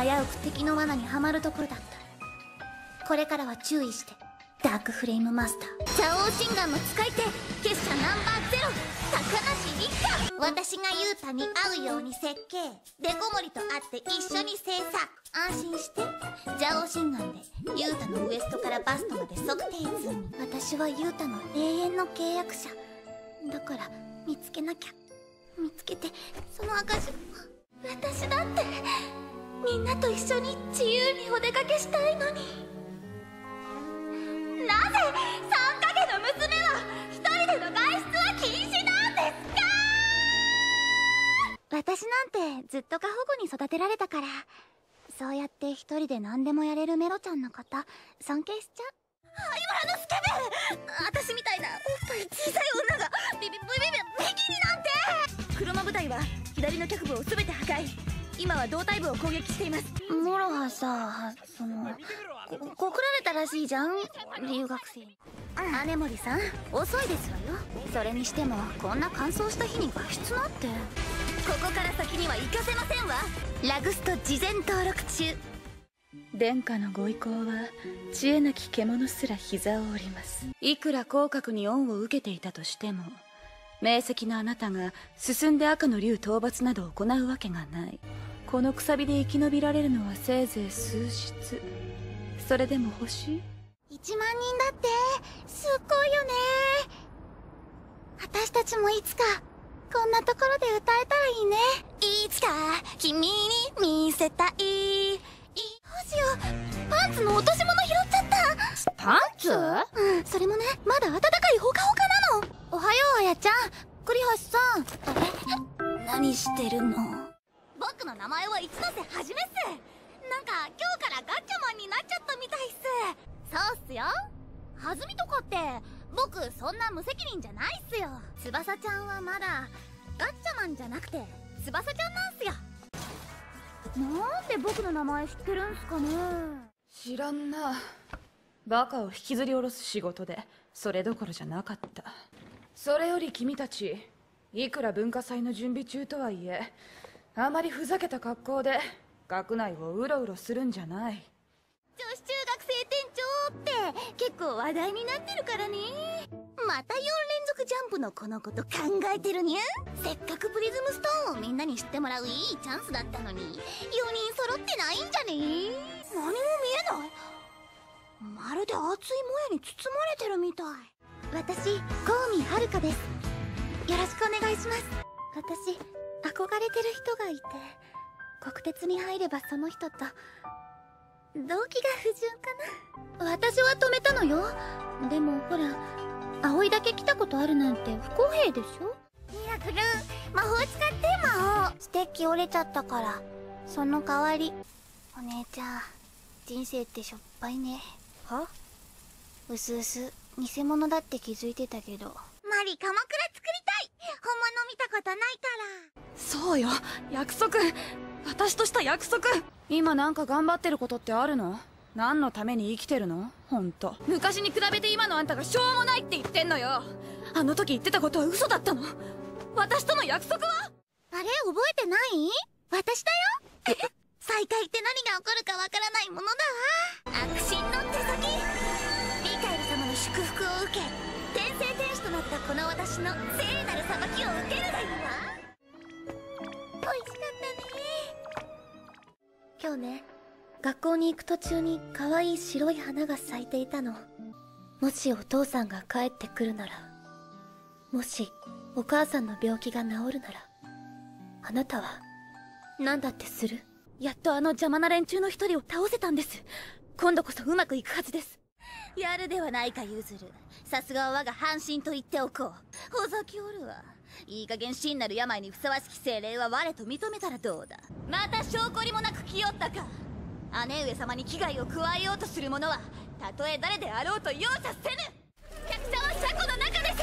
危うく敵の罠にはまるところだった。これからは注意して。ダークフレームマスター。邪王神願の使い手結社ナンバーゼロ。高梨立花私がユータに会うように設計。デコモリと会って一緒に制作。安心して。邪王神願でユータのウエストからバストまで測定済み。私はユータの永遠の契約者。だから見つけなきゃ。見つけてその証私だって。みんなと一緒に自由にお出かけしたいのに。なぜ三影の娘は一人での外出は禁止なんですか？私なんてずっと過保護に育てられたから。そうやって一人で何でもやれるメロちゃんのこと尊敬しちゃう。相原のスケベ私みたいなおっぱい小さい女がビビビビビビキニなんて。黒魔部隊は左の脚部を全て破壊今は胴体部を攻撃しています。モロはさそのこ告られたらしいじゃん。留学生。に姉森さん遅いですわよ。それにしてもこんな乾燥した日に外出なんて。ここから先には行かせませんわ。ラグスト事前登録中。殿下のご意向は知恵なき獣すら膝を折ります。いくら広角に恩を受けていたとしても明晰なあなたが進んで赤の竜討伐などを行うわけがない。このくさびで生き延びられるのはせいぜい数日。それでも欲しい？1万人だって？すっごいよね。私たちもいつかこんなところで歌えたらいいね。いつか君に見せたい。どうしよう。パンツの落とし物拾っちゃった。パンツ？うんそれもねまだ暖かれ何してるの。僕の名前は一ノ瀬はじめっす。なんか今日からガッチャマンになっちゃったみたいっす。そうっすよ。弾みとかって僕そんな無責任じゃないっすよ。翼ちゃんはまだガッチャマンじゃなくて翼ちゃんなんすよ。なんで僕の名前知ってるんすかね。知らんな。バカを引きずり下ろす仕事でそれどころじゃなかった。それより君たちいくら文化祭の準備中とはいえあまりふざけた格好で学内をうろうろするんじゃない。女子中学生店長って結構話題になってるからね。また4連続ジャンプのこのこと考えてるにゃせっかくプリズムストーンをみんなに知ってもらういいチャンスだったのに4人揃ってないんじゃね。何も見えない。まるで熱いもやに包まれてるみたい。私コウミはるかですよろしくお願いします。私憧れてる人がいて国鉄に入ればその人と動機が不純かな。私は止めたのよ。でもほら葵だけ来たことあるなんて不公平でしょ？ミラクル魔法使って魔法ステッキ折れちゃったから。その代わりお姉ちゃん人生ってしょっぱいね。は？うすうす偽物だって気づいてたけど。マリ鎌倉本物見たことないから。そうよ。約束。私とした約束。今なんか頑張ってることってあるの？何のために生きてるの？ほんと昔に比べて今のあんたがしょうもないって言ってんのよ。あの時言ってたことは嘘だったの？私との約束は？あれ覚えてない？私だよ。再会って何が起こるかわからないものだわ。悪心のったこの私の聖なる裁きを受けるがいいわ。美味しかったね。今日ね学校に行く途中に可愛い白い花が咲いていたの。もしお父さんが帰ってくるならもしお母さんの病気が治るならあなたは何だってする？やっとあの邪魔な連中の一人を倒せたんです。今度こそうまくいくはずです。やるではないかゆずるさすがは我が半身と言っておこう。ほざきおるわ。いい加減真なる病にふさわしき精霊は我と認めたらどうだ。また証拠りもなく来よったか。姉上様に危害を加えようとする者はたとえ誰であろうと容赦せぬ。客車は車庫の中です。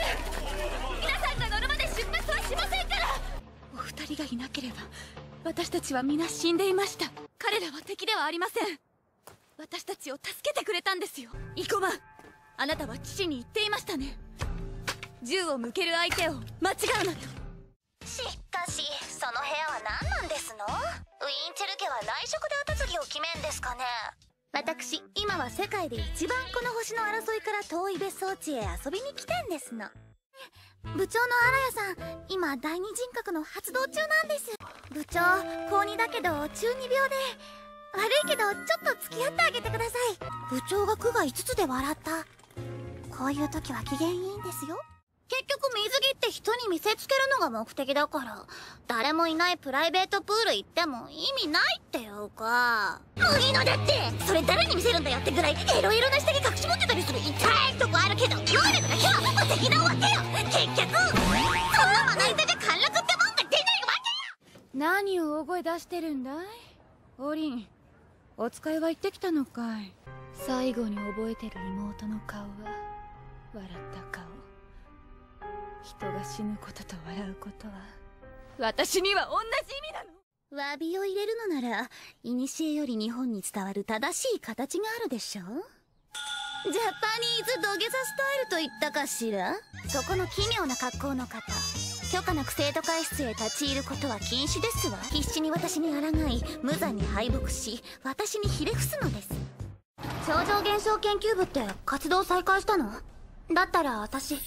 皆さんが乗るまで出発はしませんから。お二人がいなければ私たちは皆死んでいました。彼らは敵ではありません。私たちを助けてくれたんですよ。生駒あなたは父に言っていましたね。銃を向ける相手を間違うなと。しかしその部屋は何なんですの？ウィンチェル家は来職で後継ぎを決めんですかね？私今は世界で一番この星の争いから遠い別荘地へ遊びに来てんですの。部長の荒谷さん今第二人格の発動中なんです。部長高2だけど中二病で悪いけどちょっと付き合ってあげてください。部長が句が5つで笑った。こういう時は機嫌いいんですよ。結局水着って人に見せつけるのが目的だから。誰もいないプライベートプール行っても意味ないっていうか。いいのだって。それ誰に見せるんだよってぐらいエロエロな下着隠し持ってたりする。痛いとこあるけど能力だけは無敵なわけよ。結局そんなまな板で貫禄ってもんが出ないわけよ。何を大声出してるんだい？おりんお使いは行ってきたのかい。最後に覚えてる妹の顔は笑った顔。人が死ぬことと笑うことは私には同じ意味なの。詫びを入れるのなら古より日本に伝わる正しい形があるでしょジャパニーズ土下座スタイルと言ったかしら。そこの奇妙な格好の方許可なく生徒会室へ立ち入ることは禁止ですわ。必死に私に抗い無残に敗北し私にひれ伏すのです。超常現象研究部って活動再開したの？だったら私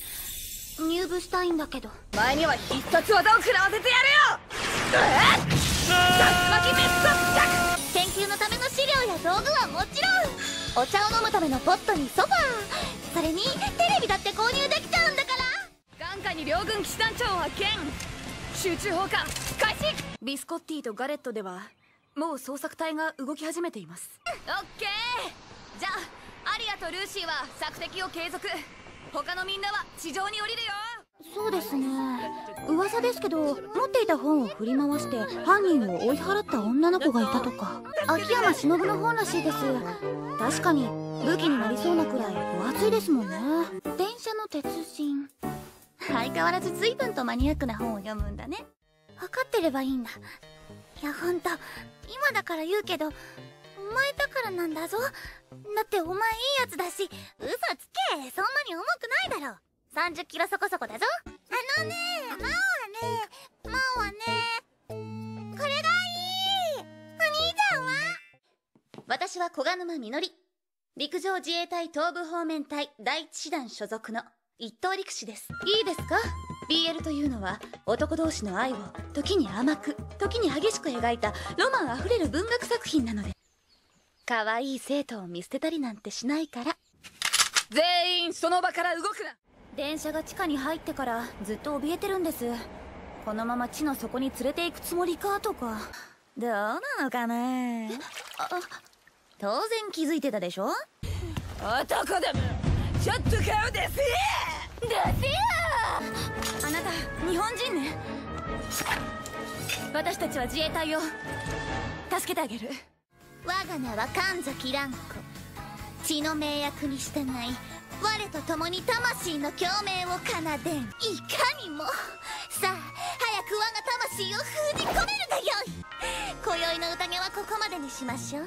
入部したいんだけど。前には必殺技を食らわせてやるよ！えっ？研究のための資料や道具はもちろん。お茶を飲むためのポットにソファー。それにテレビだって購入できに両軍騎士団長を発見集中砲火開始。ビスコッティとガレットではもう捜索隊が動き始めています。オッケー。じゃあアリアとルーシーは索敵を継続。他のみんなは地上に降りるよ。そうですね。噂ですけど持っていた本を振り回して犯人を追い払った女の子がいたとか。秋山忍の本らしいです。確かに武器になりそうなくらい分厚いですもんね。電車の鉄人相変わらず随分とマニアックな本を読むんだね。分かってればいいんだ。いやほんと今だから言うけどお前だからなんだぞ。だってお前いいやつだし嘘つけ。そんなに重くないだろ。30キロそこそこだぞ。あのねマオはねマオはねこれがいい。お兄ちゃんは？私は小鹿沼みのり。陸上自衛隊東部方面隊第一師団所属の一等陸士です。いいですか？BL というのは男同士の愛を時に甘く時に激しく描いたロマンあふれる文学作品なので。可愛い生徒を見捨てたりなんてしないから。全員その場から動くな。電車が地下に入ってからずっと怯えてるんです。このまま地の底に連れて行くつもりかとか。どうなのかな？あ当然気づいてたでしょ？男どもちょっと顔出せ！出せよあなた日本人ね。私たちは自衛隊を助けてあげる。我が名は神崎蘭子。血の命役に従い我と共に魂の共鳴を奏でんいかにもさあ早く我が魂を封じ込めるがよい。今宵の宴はここまでにしましょう。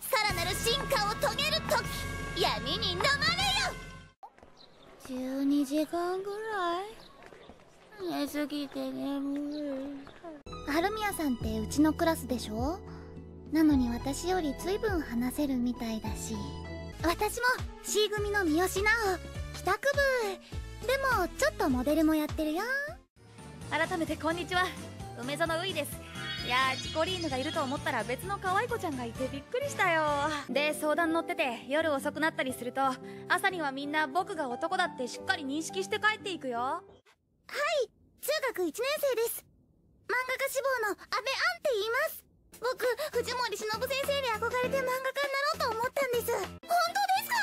さらなる進化を遂げる時闇に飲まれよ。12時間ぐらい？寝すぎて眠い春宮さんってうちのクラスでしょ？なのに私より随分話せるみたいだし。私も C 組の三好直帰宅部。でもちょっとモデルもやってるよ。改めてこんにちは。梅園ういですいやーチコリーヌがいると思ったら別の可愛い子ちゃんがいてびっくりしたよ。で相談乗ってて夜遅くなったりすると朝にはみんな僕が男だってしっかり認識して帰っていくよ。はい中学1年生です。漫画家志望の阿部杏って言います。僕藤森忍先生に憧れて漫画家になろうと思ったんです。本当ですか？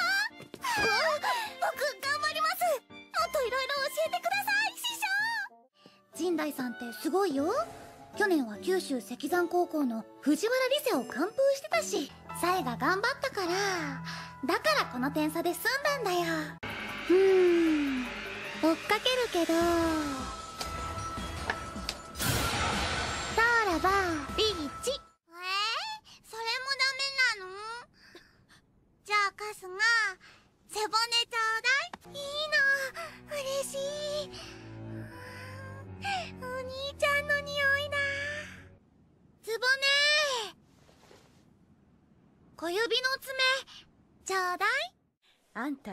僕頑張ります。もっといろいろ教えてください師匠。陣大さんってすごいよ去年は九州石山高校の藤原理瀬を完封してたしサエが頑張ったからだからこの点差で済んだんだよ。うーん。追っかけるけど。さらばリーチえー、それもダメなの？じゃあカスが背骨ちょうだい。いいな。嬉しい。お兄ちゃんの匂い。ね小指の爪ちょうだい。あんた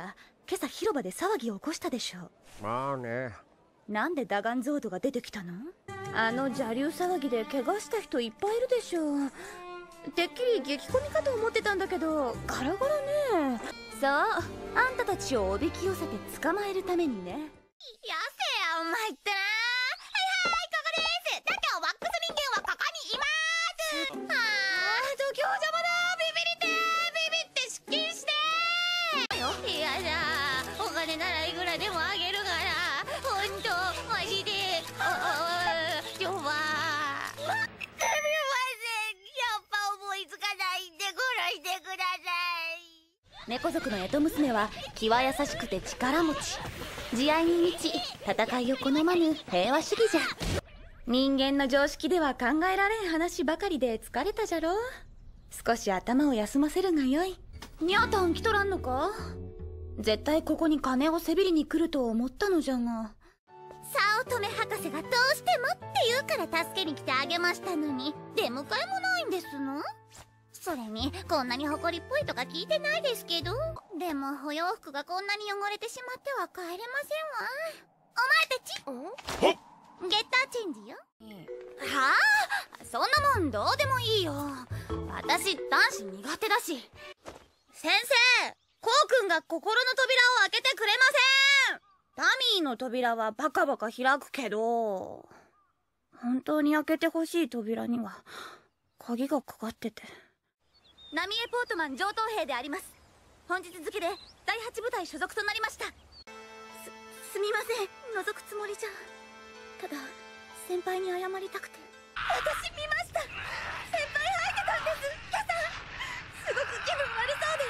今朝広場で騒ぎを起こしたでしょまあね。なんでダガンゾードが出てきたの？あの邪竜騒ぎで怪我した人いっぱいいるでしょてっきり激コミかと思ってたんだけどガラガラね。そう。あんたたちをおびき寄せて捕まえるためにね。や猫族の干支娘は気は優しくて力持ち。慈愛に満ち戦いを好まぬ平和主義じゃ。人間の常識では考えられん話ばかりで疲れたじゃろ。少し頭を休ませるがよい。ニャータン来とらんのか？絶対ここに金をせびりに来ると思ったのじゃが。早乙女博士がどうしてもって言うから助けに来てあげましたのに。出迎えもないんですの？それにこんなに埃っぽいとか聞いてないですけど。でもお洋服がこんなに汚れてしまっては帰れませんわ。お前たち。ゲッターチェンジよ。はあ？そんなもんどうでもいいよ。私男子苦手だし。先生コウ君が心の扉を開けてくれません。タミーの扉はバカバカ開くけど。本当に開けてほしい扉には鍵がかかっててナミエ・ポートマン上等兵であります。本日付で第8部隊所属となりました。すすみません。覗くつもりじゃ。ただ先輩に謝りたくて。私見ました。先輩吐いてたんです。今朝すごく気分悪そうで。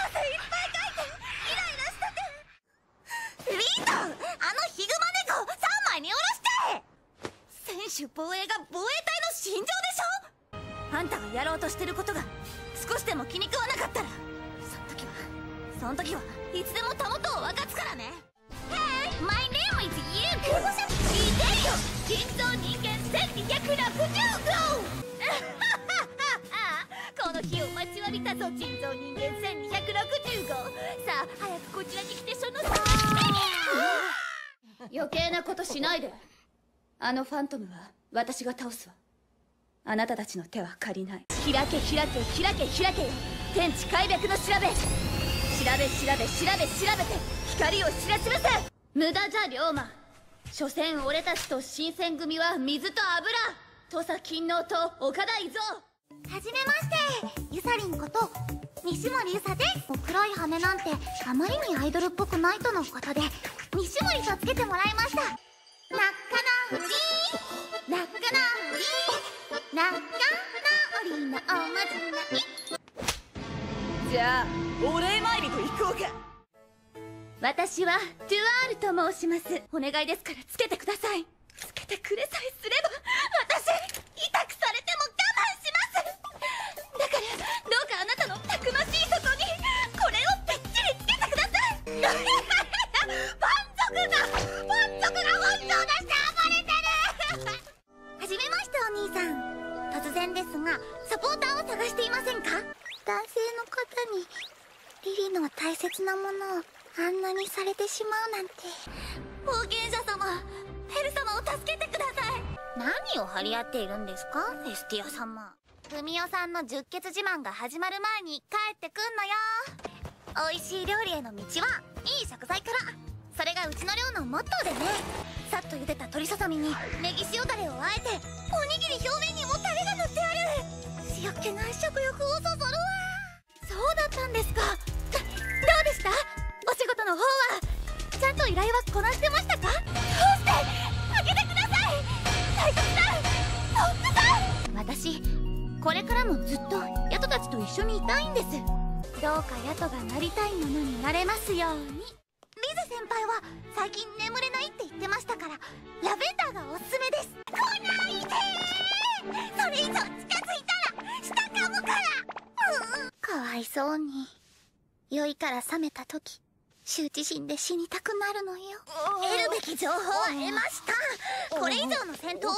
汗いっぱいかいてイライラして。てリートンあのヒグマ猫3枚に下ろして。選手防衛が防衛隊の心情でしょ。あんたがやろうとしてることが少しでも気に食わなかったら。その時はその時はいつでもたもとを分かつからね。Hey, my name is Yu. 聞いてるよ。人造人間1265 この日を待ちわびたぞ人造人間1265さあ早くこちらに来てその余計なことしないで。あのファントムは私が倒すわ。あなたたちの手は借りない。開け開け開け開け。よ天地開闢の調べ。調べ調べ調べ調べて光を知らしめせ無駄じゃ龍馬。所詮俺たちと新選組は水と油。土佐勤王と岡田伊蔵。はじめまして。ゆさりんこと西森ゆさです。黒い羽なんてあまりにアイドルっぽくないとのことで西森とつけてもらいましたりなっかなおりのおまじないじゃあお礼参りと行こうか。私はトゥアールと申します。お願いですからつけてください。つけてくれさえすれば大切なものをあんなにされてしまうなんて。冒険者様ヘル様を助けてください。何を張り合っているんですか？エスティア様。ふみおさんの十血自慢が始まる前に帰ってくんのよ。美味しい料理への道はいい食材から。それがうちの寮のモットーでね。さっと茹でた鶏ささみにネギ塩だれをあえておにぎり表面にもタレが塗ってある。塩っ気ない食欲をそそるわ。そうだったんですかの方はちゃんと依頼はこなしてましたか？どうして開けてください。大吉さんトップさん私これからもずっとヤトたちと一緒にいたいんです。どうかヤトがなりたいものになれますように。リズ先輩は最近眠れないって言ってましたからラベンダーがおすすめです。来ないでそれ以上近づいたら舌噛むから、うん、かわいそうに。酔いから覚めた時。羞恥心で死にたくなるのよ。得るべき情報は得ました。これ以上の戦闘